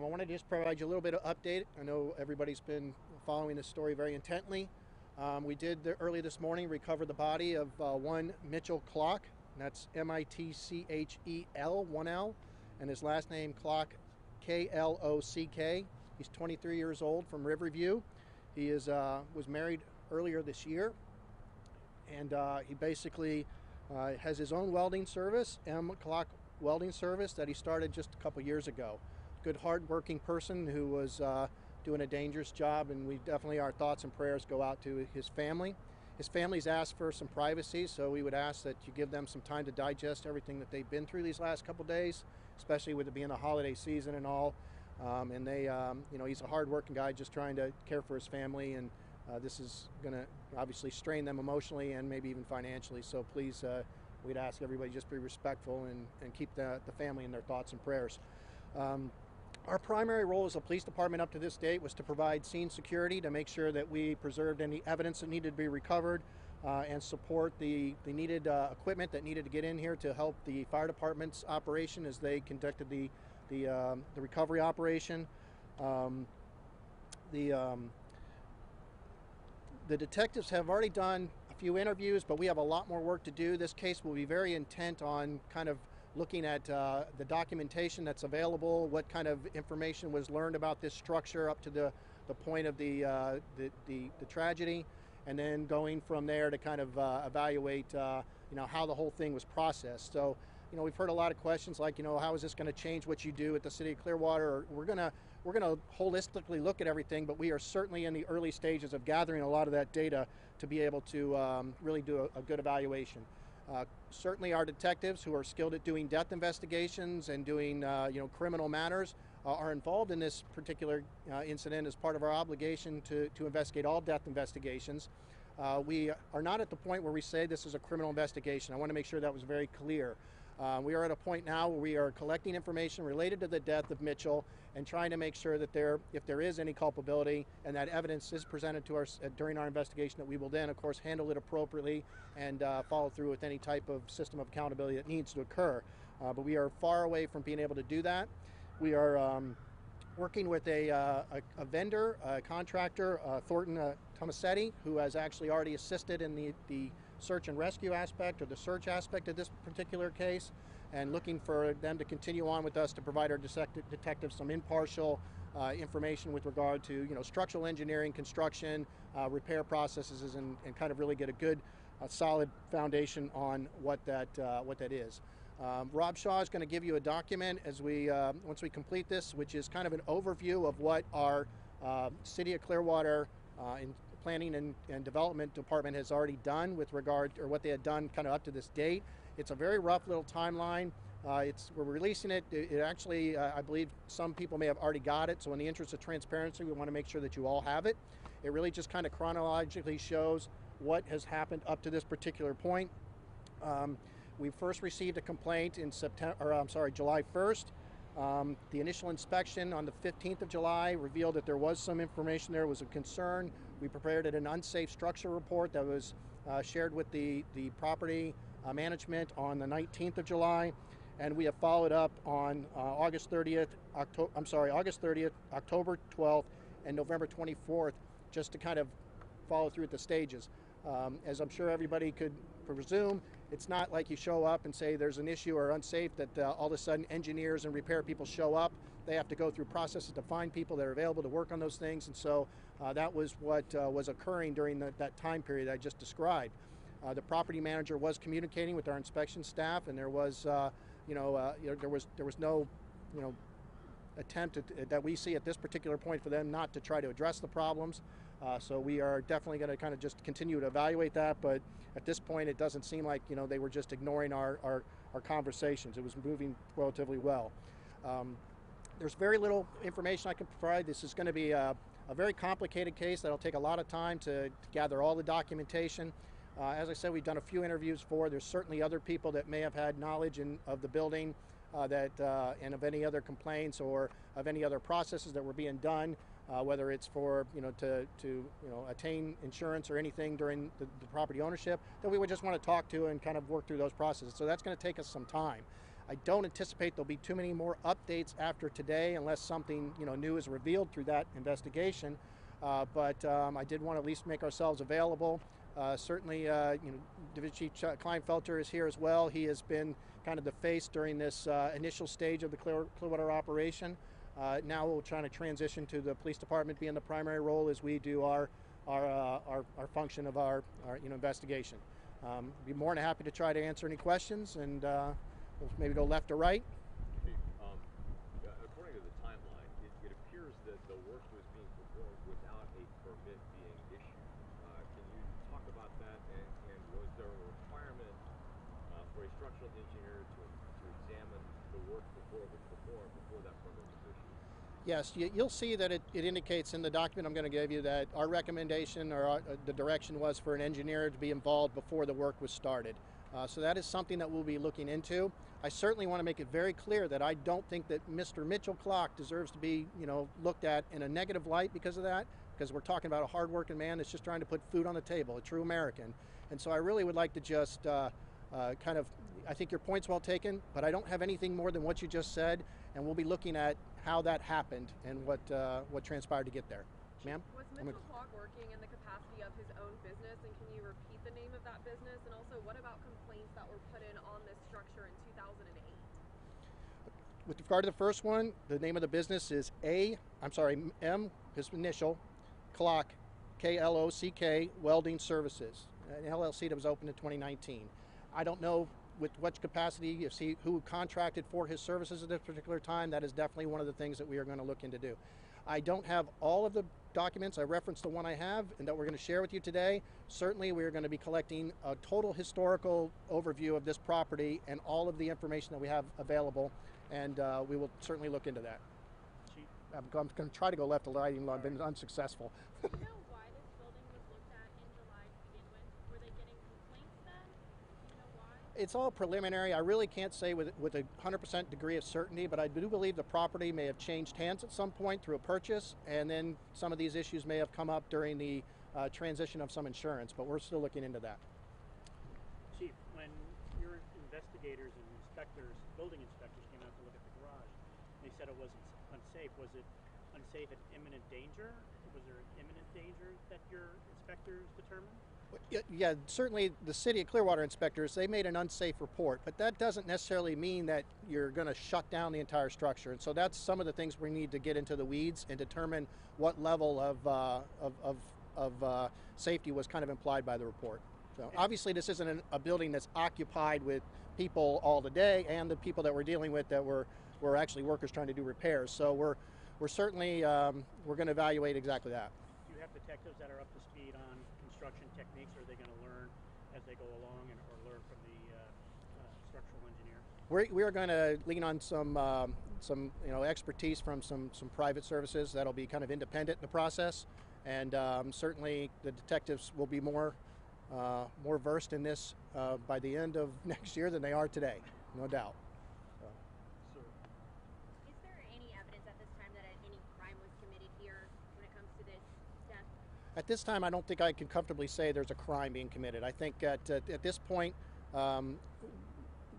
Um, I wanted to just provide you a little bit of update. I know everybody's been following this story very intently. Um, we did the, early this morning recover the body of uh, one Mitchell Klock. That's M-I-T-C-H-E-L, one L, and his last name Klock, K-L-O-C-K. He's 23 years old from Riverview. He is uh, was married earlier this year, and uh, he basically uh, has his own welding service, M Klock Welding Service, that he started just a couple years ago. Good, hard-working person who was uh, doing a dangerous job, and we definitely our thoughts and prayers go out to his family. His family's asked for some privacy, so we would ask that you give them some time to digest everything that they've been through these last couple days, especially with it being a holiday season and all. Um, and they, um, you know, he's a hard-working guy, just trying to care for his family, and uh, this is going to obviously strain them emotionally and maybe even financially. So please, uh, we'd ask everybody just be respectful and, and keep the, the family in their thoughts and prayers. Um, our primary role as a police department up to this date was to provide scene security to make sure that we preserved any evidence that needed to be recovered uh, and support the, the needed uh, equipment that needed to get in here to help the fire department's operation as they conducted the, the, um, the recovery operation. Um, the, um, the detectives have already done a few interviews, but we have a lot more work to do. This case will be very intent on kind of looking at uh, the documentation that's available, what kind of information was learned about this structure up to the, the point of the, uh, the, the, the, tragedy, and then going from there to kind of uh, evaluate uh, you know, how the whole thing was processed. So, you know, we've heard a lot of questions like, you know, how is this going to change what you do at the City of Clearwater? We're going to we're going to holistically look at everything, but we are certainly in the early stages of gathering a lot of that data to be able to um, really do a, a good evaluation. Uh, certainly our detectives who are skilled at doing death investigations and doing uh, you know criminal matters uh, are involved in this particular uh, incident as part of our obligation to, to investigate all death investigations. Uh, we are not at the point where we say this is a criminal investigation. I want to make sure that was very clear. Uh, we are at a point now where we are collecting information related to the death of Mitchell and trying to make sure that there, if there is any culpability and that evidence is presented to us uh, during our investigation, that we will then, of course, handle it appropriately and uh, follow through with any type of system of accountability that needs to occur. Uh, but we are far away from being able to do that. We are um, working with a, uh, a, a, vendor, a contractor, uh, Thornton uh, Tomasetti, who has actually already assisted in the, the search and rescue aspect or the search aspect of this particular case and looking for them to continue on with us to provide our detectives some impartial uh, information with regard to you know structural engineering, construction, uh, repair processes, and, and, kind of really get a good, uh, solid foundation on what that uh, what that is. Um, Rob Shaw is going to give you a document as we uh, once we complete this, which is kind of an overview of what our uh, City of Clearwater in planning and, and development department has already done with regard, or what they had done kind of up to this date. It's a very rough little timeline. Uh, it's, we're releasing it. It, it actually, uh, I believe some people may have already got it. So in the interest of transparency, we want to make sure that you all have it. It really just kind of chronologically shows what has happened up to this particular point. Um, we first received a complaint in September, or I'm sorry, July 1st. Um, the initial inspection on the 15th of July revealed that there was some information there was a concern. We prepared an unsafe structure report that was uh, shared with the, the property uh, management on the 19th of July. And we have followed up on uh, August 30th, October, I'm sorry, August 30th, October 12th, and November 24th, just to kind of follow through at the stages. Um, as I'm sure everybody could presume, it's not like you show up and say there's an issue or unsafe that uh, all of a sudden engineers and repair people show up. They have to go through processes to find people that are available to work on those things. And so uh, that was what uh, was occurring during the, that time period I just described. Uh, the property manager was communicating with our inspection staff, and there was, uh, you know, uh, you know, there was there was no, you know, attempt at, that we see at this particular point for them not to try to address the problems. Uh, so we are definitely going to kind of just continue to evaluate that. But at this point, it doesn't seem like you know they were just ignoring our our, our conversations. It was moving relatively well. Um, there's very little information I can provide. This is going to be a, a very complicated case that'll take a lot of time to, to gather all the documentation. Uh, as I said, we've done a few interviews for. There's certainly other people that may have had knowledge in, of the building uh, that uh, and of any other complaints or of any other processes that were being done uh, whether it's for you know to to you know attain insurance or anything during the, the, property ownership that we would just want to talk to and kind of work through those processes. So that's going to take us some time. I don't anticipate there'll be too many more updates after today unless something you know new is revealed through that investigation. Uh, but um, I did want to at least make ourselves available. Uh, certainly, uh, you know, Chief Ch- Kleinfelter is here as well. He has been kind of the face during this uh, initial stage of the Clear, Clearwater operation. Uh, now we're trying to transition to the police department being the primary role as we do our our uh, our, our function of our, our you know investigation. Um, be more than happy to try to answer any questions, and uh, we'll maybe go left or right. Chief, um, uh, according to the timeline, it, it appears that the work was being performed without a permit being issued. Uh, can you talk about that? And, and was there a requirement uh, for a structural engineer to, to examine the Yes, you, you'll see that it, it indicates in the document I'm going to give you that our recommendation or our, uh, the direction was for an engineer to be involved before the work was started. Uh, so that is something that we'll be looking into. I certainly want to make it very clear that I don't think that Mr. Mitchell Klock deserves to be, you know, looked at in a negative light because of that. Because we're talking about a hardworking man that's just trying to put food on the table, a true American. And so I really would like to just uh, uh, kind of, I think your point's well taken, but I don't have anything more than what you just said, and we'll be looking at how that happened and what uh, what transpired to get there. Ma'am? Was Mitchell Klock working in the capacity of his own business, and can you repeat the name of that business? And also, what about complaints that were put in on this structure in 2008? With regard to the first one, the name of the business is A, I'm sorry, M, his initial, Klock, K L O C K, Welding Services, an LLC that was opened in 2019. I don't know with what capacity, if he, who contracted for his services at this particular time. That is definitely one of the things that we are going to look into do. I don't have all of the documents. I referenced the one I have and that we're going to share with you today. Certainly, we are going to be collecting a total historical overview of this property and all of the information that we have available, and uh, we will certainly look into that. Chief, I'm, I'm going to try to go left to right, even though I've been unsuccessful. Do you know why this building was looked at in July to begin with? Were they getting complaints then? Do you know why? It's all preliminary. I really can't say with with a 100% degree of certainty, but I do believe the property may have changed hands at some point through a purchase, and then some of these issues may have come up during the uh, transition of some insurance. But we're still looking into that. Chief, when your investigators and inspectors, building inspectors came out to look at the garage, they said it wasn't unsafe. Was it unsafe at imminent danger? Was there an imminent danger that your inspectors determined? Yeah, yeah, certainly the city of Clearwater inspectors, they made an unsafe report, but that doesn't necessarily mean that you're going to shut down the entire structure. And so that's some of the things we need to get into the weeds and determine what level of, uh, of, of, of uh, safety was kind of implied by the report. So obviously this isn't an, a building that's occupied with people all the day and the people that we're dealing with that were, were actually workers trying to do repairs. So we're, we're certainly, um, we're going to evaluate exactly that. Do you have detectives that are up to speed on construction techniques, are they going to learn as they go along and, or learn from the uh, uh, structural engineer? We're, we're going to lean on some um, some you know expertise from some some private services that'll be kind of independent in the process, and um, certainly the detectives will be more uh, more versed in this uh, by the end of next year than they are today, no doubt. Sir, Is there any evidence at this time that any crime was committed here when it comes to this death? At this time, I don't think I can comfortably say there's a crime being committed. I think at, at, at this point, um,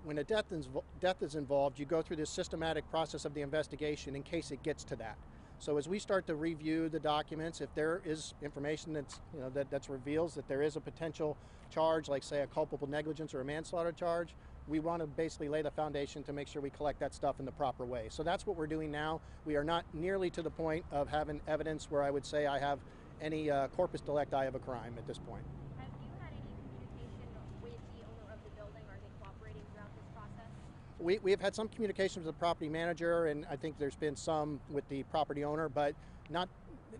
when a death is, death is involved, you go through this systematic process of the investigation in case it gets to that. So as we start to review the documents, if there is information that's you know that that's reveals that there is a potential charge, like say a culpable negligence or a manslaughter charge, we want to basically lay the foundation to make sure we collect that stuff in the proper way. So that's what we're doing now. We are not nearly to the point of having evidence where I would say I have any uh, corpus delicti of a crime at this point. Have you had any communication with the owner of the building? Are they cooperating throughout this process? We, we have had some communication with the property manager, and I think there's been some with the property owner, but not,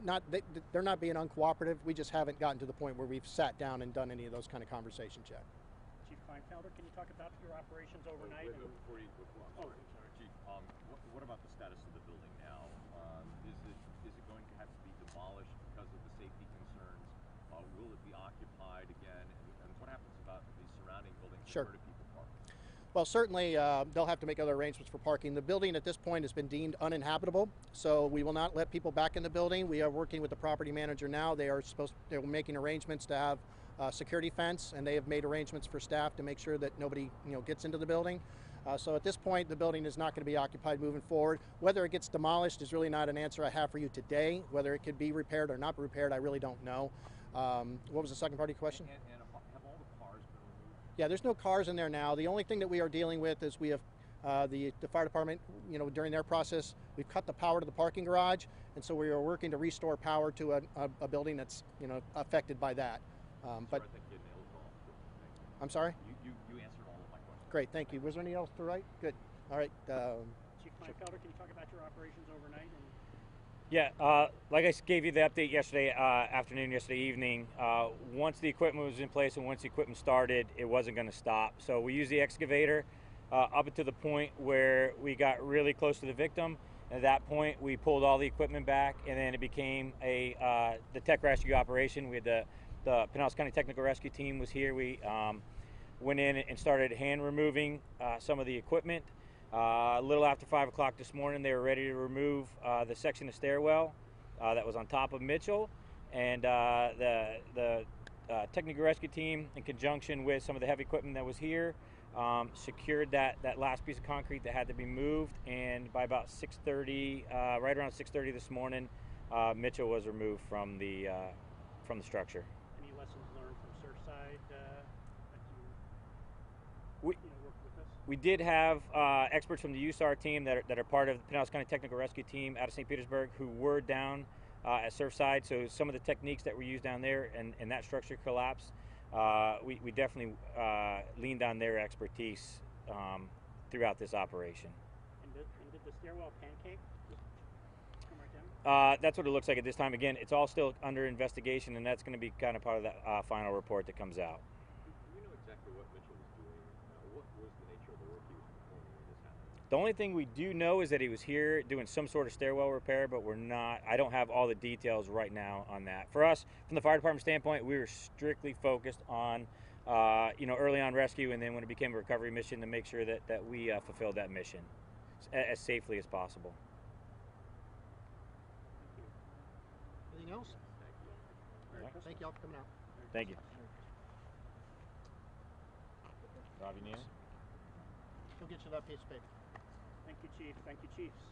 not they, they're not being uncooperative. We just haven't gotten to the point where we've sat down and done any of those kind of conversations yet. Chief Kleinfelder, can you talk about your operations oh, overnight? wait, and- wait, before you, before, Oh, sorry. Sorry. Chief, um, what, what about the status of the building now? Um, is it is it going to have to be demolished because of the safety concerns? Uh, will it be occupied again? And, and what happens about the surrounding buildings? Sure. Where do people park? Well, certainly uh, they'll have to make other arrangements for parking. The building at this point has been deemed uninhabitable, so we will not let people back in the building. We are working with the property manager now. They are supposed they're making arrangements to have a security fence, and they have made arrangements for staff to make sure that nobody you know gets into the building. Uh, so at this point, the building is not going to be occupied moving forward. Whether it gets demolished is really not an answer I have for you today. Whether it could be repaired or not repaired, I really don't know. Um, what was the second part of your question? And, and have all the cars been removed? Yeah, there's no cars in there now. The only thing that we are dealing with is we have uh, the, the fire department, you know, during their process, we've cut the power to the parking garage, and so we are working to restore power to a, a, a building that's, you know, affected by that. Um, but I think you nailed it all. Thank you. I'm sorry. You, you, you answered all of my questions. Great, thank you. Was there anything else to write? Good. All right. Um, Chief Mike Felder, can you talk about your operations overnight and Yeah, uh, like I gave you the update yesterday uh, afternoon, yesterday evening. Uh, once the equipment was in place and once the equipment started, it wasn't going to stop. So we used the excavator uh, up to the point where we got really close to the victim. At that point, we pulled all the equipment back, and then it became a uh, the tech rescue operation. We had the the Pinellas County Technical Rescue Team was here. We um, went in and started hand removing uh, some of the equipment. Uh, a little after five o'clock this morning, they were ready to remove uh, the section of stairwell uh, that was on top of Mitchell, and uh, the the uh, technical rescue team, in conjunction with some of the heavy equipment that was here, um, secured that that last piece of concrete that had to be moved. And by about 6:30, uh, right around 6:30 this morning, uh, Mitchell was removed from the uh, from the structure. any lessons learned from Surfside uh, We- you know, worked with us? We did have uh, experts from the USAR team that are, that are part of the Pinellas County Technical Rescue Team out of St. Petersburg who were down uh, at Surfside. So some of the techniques that were used down there and, and that structure collapse, uh, we, we definitely uh, leaned on their expertise um, throughout this operation. And did, and did the stairwell pancake come right down? Uh, that's what it looks like at this time. Again, it's all still under investigation, and that's going to be kind of part of that uh, final report that comes out. Do you know exactly what Mitchell was doing? Uh, what was the nature of the work he was performing when this happened? The only thing we do know is that he was here doing some sort of stairwell repair, but we're not. I don't have all the details right now on that. For us, from the fire department standpoint, we were strictly focused on, uh, you know, early on rescue, and then when it became a recovery mission, to make sure that that we uh, fulfilled that mission as, as safely as possible. Anything else? Thank you. Right. Thank you all for coming out. Thank you. Rob, you need it? We'll get you that piece of paper. Thank you, Chief. Thank you, Chiefs.